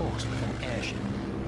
course with an airship.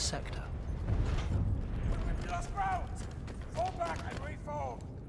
sector. Fall back and!